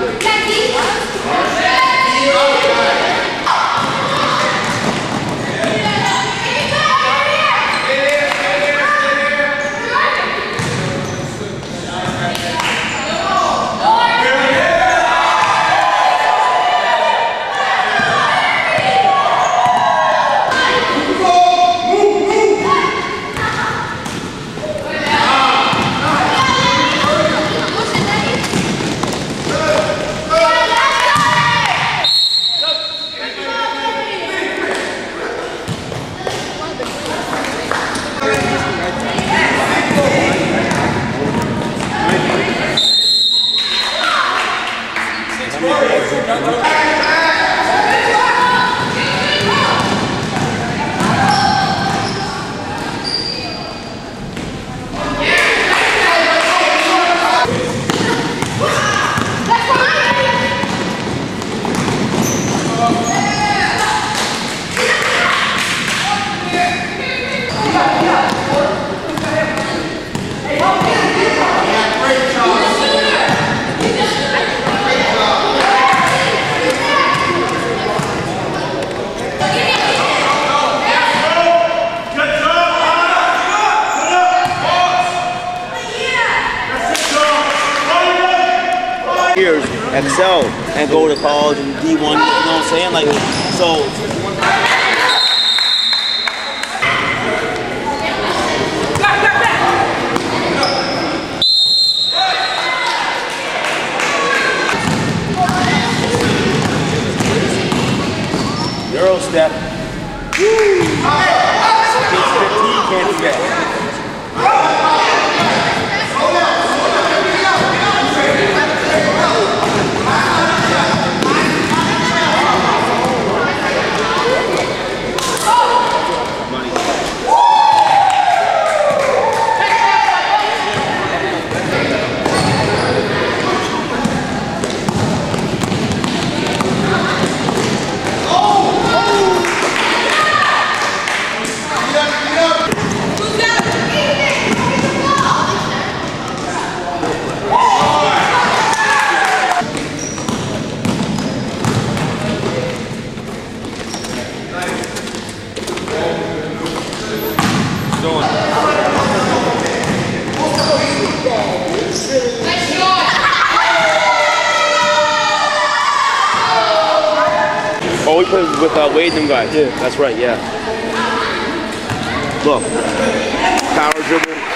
네. Excel and go to college and D1, you know what I'm saying? Like, so Euro step. Woo! Oh, we played with uh, Wade and them guys. Yeah. That's right, yeah. Look. Power dribble.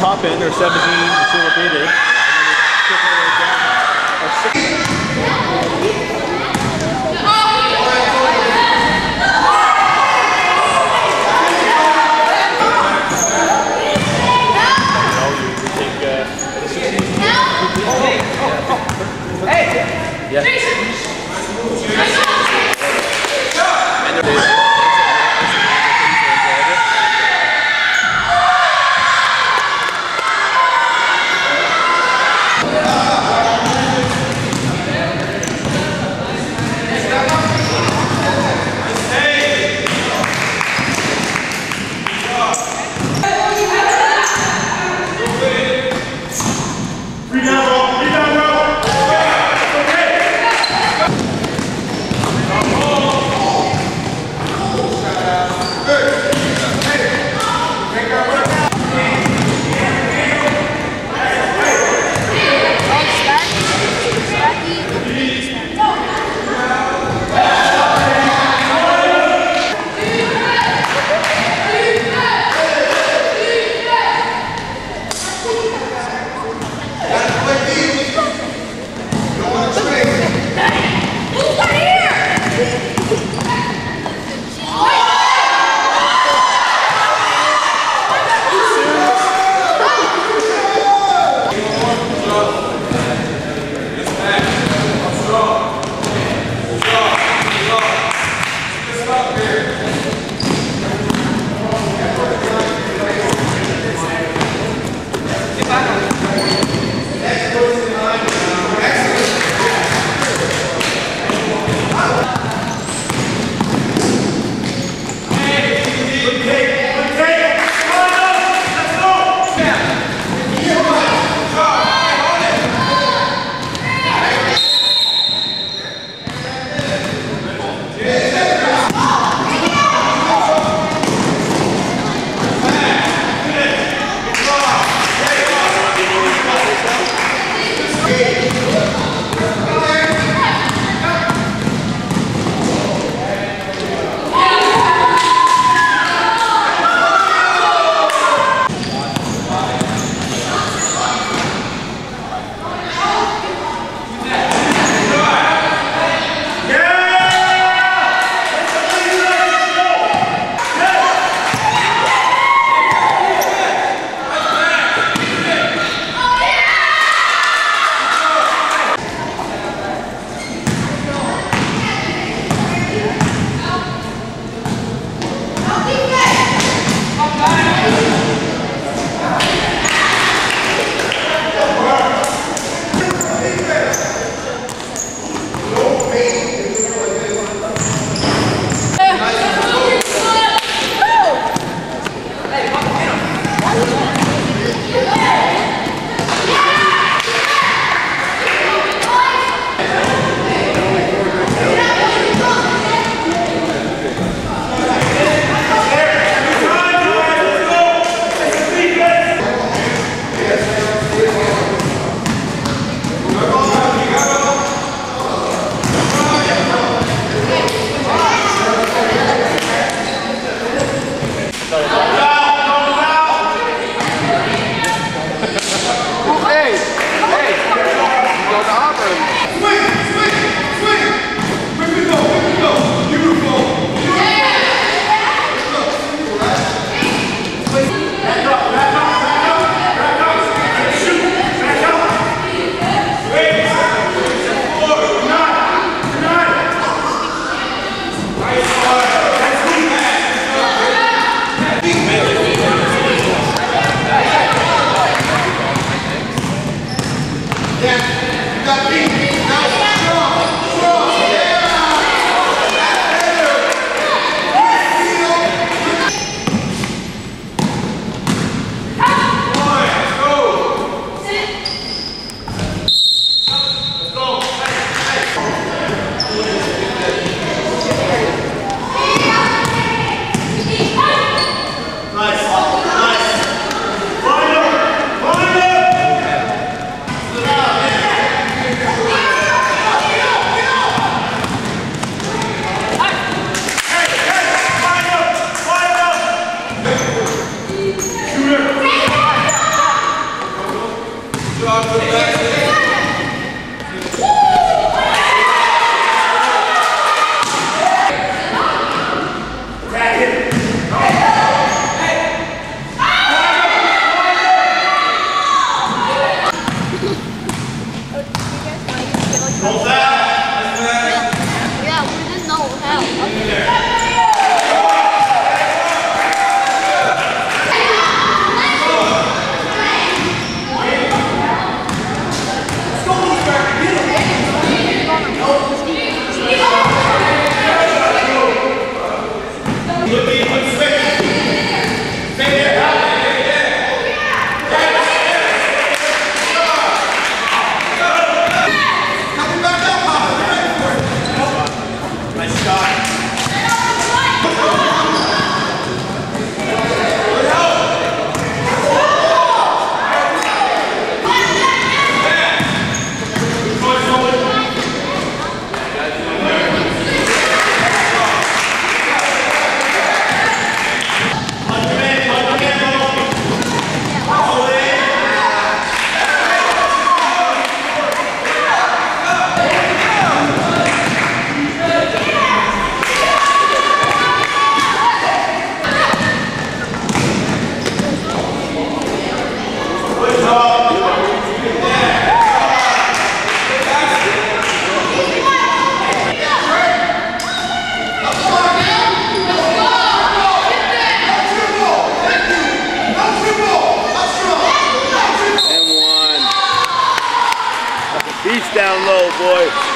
Top end. They're 17. You see what they did. And then you skip Okay. Boy.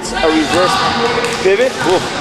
Gets a reverse pivot. Oof.